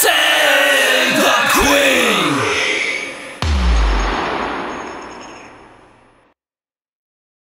Save the Queen!